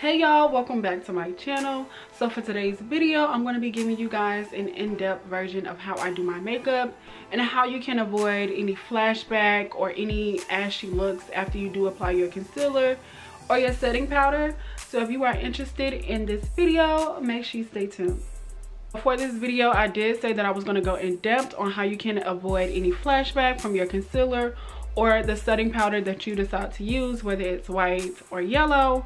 hey y'all welcome back to my channel. So for today's video i'm going to be giving you guys an in-depth version of how i do my makeup and how you can avoid any flashback or any ashy looks after you do apply your concealer or your setting powder. So if you are interested in this video make sure you stay tuned. Before this video i did say that i was going to go in depth on how you can avoid any flashback from your concealer or the setting powder that you decide to use whether it's white or yellow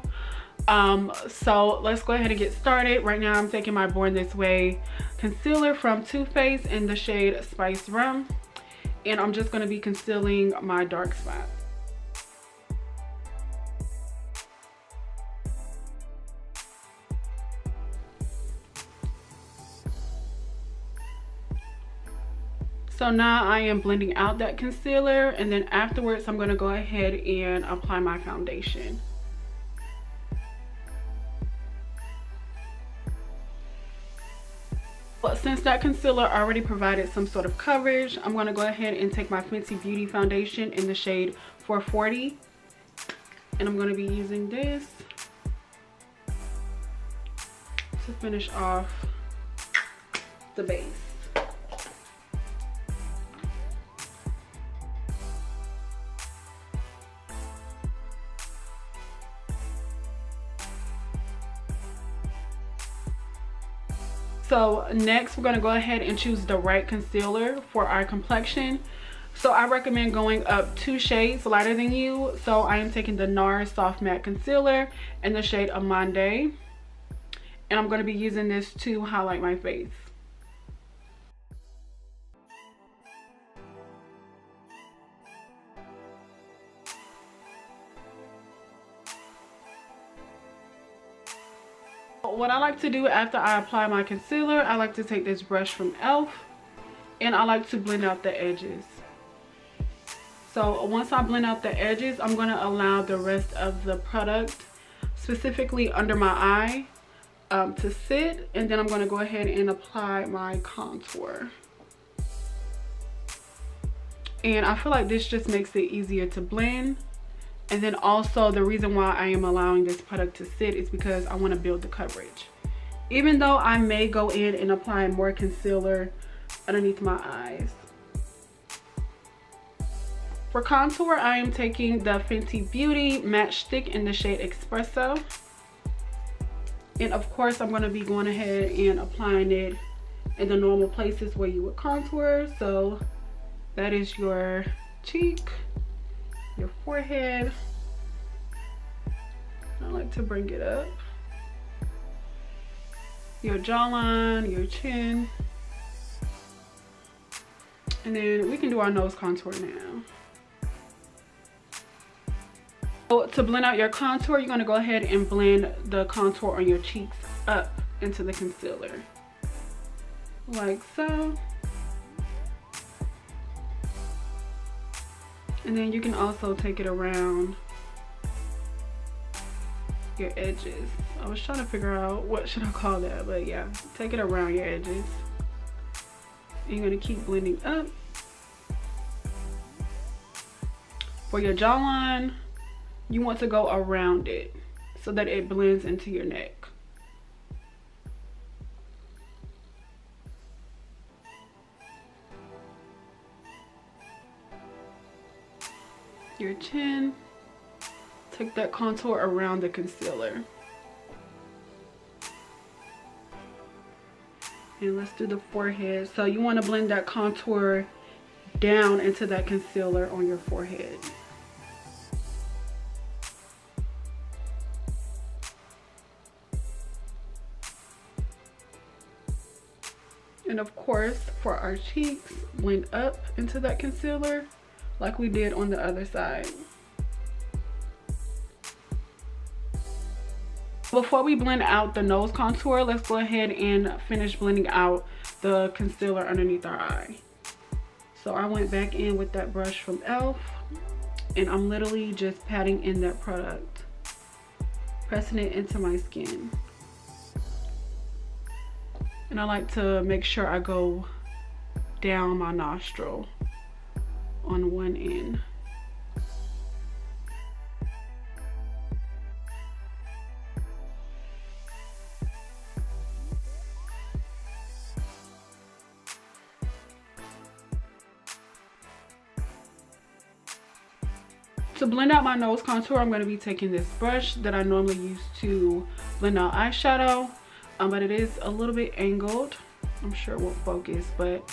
um so let's go ahead and get started. Right now i'm taking my born this way concealer from Too Faced in the shade Spiced Rum. And i'm just going to be concealing my dark spots. So now I am blending out that concealer and then afterwards I'm going to go ahead and apply my foundation. Since that concealer already provided some sort of coverage, I'm going to go ahead and take my Fenty Beauty foundation in the shade 440. And I'm going to be using this to finish off the base. So next we're to go ahead and choose the right concealer for our complexion. So i recommend going up two shades lighter than you. So i am taking the nars soft matte concealer in the shade amande. And i'm to be using this to highlight my face what I like to do after I apply my concealer, I like to take this brush from e.l.f. and I like to blend out the edges. So once I blend out the edges, I'm going to allow the rest of the product, specifically under my eye, um, to sit. And then I'm going to go ahead and apply my contour. And I feel like this just makes it easier to blend and then also the reason why I am allowing this product to sit is because I want to build the coverage. Even though I may go in and apply more concealer underneath my eyes. For contour, I am taking the Fenty Beauty Match Stix in the shade Espresso. And of course, I'm going to be going ahead and applying it in the normal places where you would contour. So that is your cheek, your forehead. I like to bring it up. Your jawline, your chin. And then we can do our nose contour now. So to blend out your contour, you're gonna go ahead and blend the contour on your cheeks up into the concealer. Like so. And then you can also take it around your edges. I was trying to figure out what should I call that but yeah take it around your edges. And you're gonna keep blending up for your jawline. You want to go around it so that it blends into your neck your chin. Take that contour around the concealer. And let's do the forehead. So you want to blend that contour down into that concealer on your forehead. And of course, for our cheeks, blend up into that concealer like we did on the other side. Before we blend out the nose contour, let's go ahead and finish blending out the concealer underneath our eye. So I went back in with that brush from e.l.f. and I'm literally just patting in that product, pressing it into my skin. And I like to make sure I go down my nostril on one end. To blend out my nose contour, I'm going to be taking this brush that I normally use to blend out eyeshadow, um, but it is a little bit angled. I'm sure it won't focus, but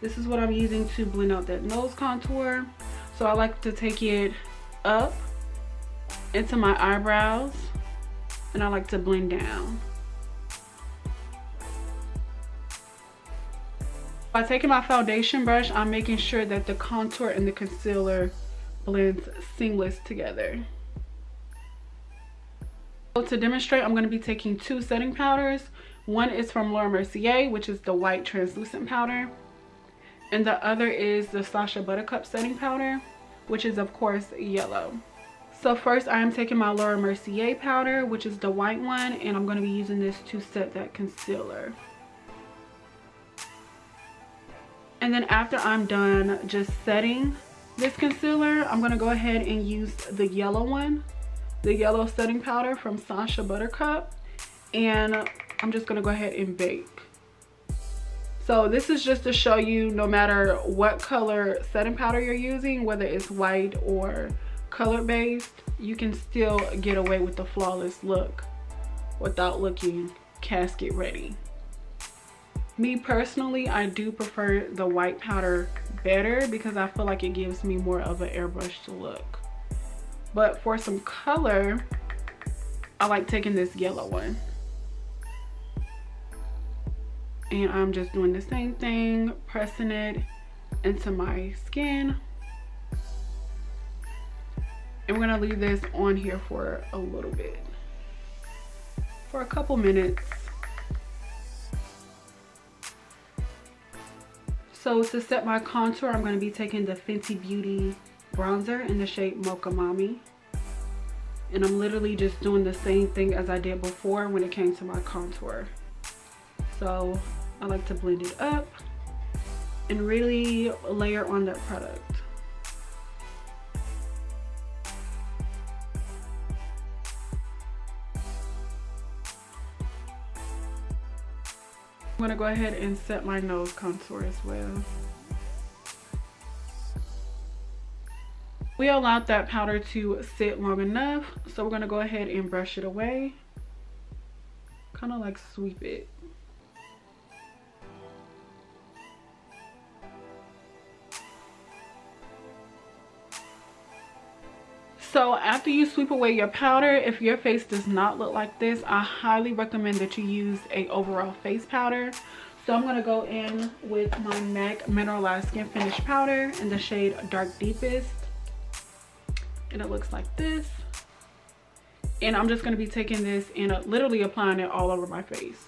this is what I'm using to blend out that nose contour. So I like to take it up into my eyebrows and I like to blend down. By taking my foundation brush, I'm making sure that the contour and the concealer blends seamless together. So to demonstrate, I'm going to be taking two setting powders. One is from Laura Mercier, which is the white translucent powder. And the other is the Sacha Buttercup setting powder, which is of course yellow. So first I am taking my Laura Mercier powder, which is the white one, and I'm going to be using this to set that concealer. And then after I'm done just setting this concealer, I'm going to go ahead and use the yellow one, the yellow setting powder from Sacha Buttercup. And I'm just going to go ahead and bake. So this is just to show you no matter what color setting powder you're using, whether it's white or color based, you can still get away with the flawless look without looking casket ready. Me personally, I do prefer the white powder better because I feel like it gives me more of an airbrushed look. But for some color, I like taking this yellow one. And I'm just doing the same thing, pressing it into my skin. And we're gonna leave this on here for a little bit. For a couple minutes. So to set my contour, I'm to be taking the Fenty Beauty bronzer in the shade Mocha Mami. And I'm literally just doing the same thing as I did before when it came to my contour. So I like to blend it up and really layer on that product. I'm gonna go ahead and set my nose contour as well. We allowed that powder to sit long enough, so we're gonna go ahead and brush it away. Kind of like sweep it. So after you sweep away your powder, if your face does not look like this, I highly recommend that you use a overall face powder. So I'm going to go in with my MAC Mineralized Skin Finish Powder in the shade Dark Deepest. And it looks like this. And I'm just going to be taking this and uh, literally applying it all over my face.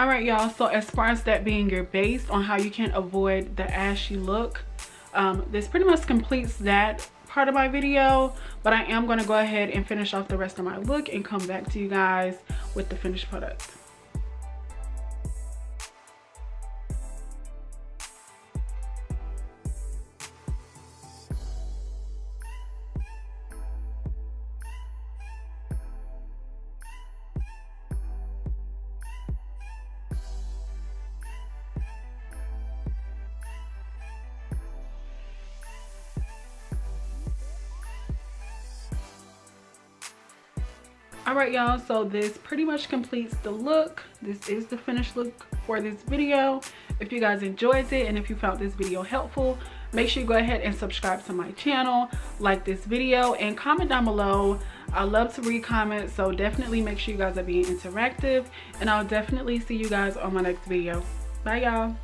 All right y'all. So as far as that being your base on how you can avoid the ashy look um, this pretty much completes that part of my video but i am going to go ahead and finish off the rest of my look and come back to you guys with the finished product all right y'all so this pretty much completes the look. This is the finished look for this video. If you guys enjoyed it and if you found this video helpful make sure you go ahead and subscribe to my channel like this video and comment down below. I love to read comments so definitely make sure you guys are being interactive and i'll definitely see you guys on my next video. Bye y'all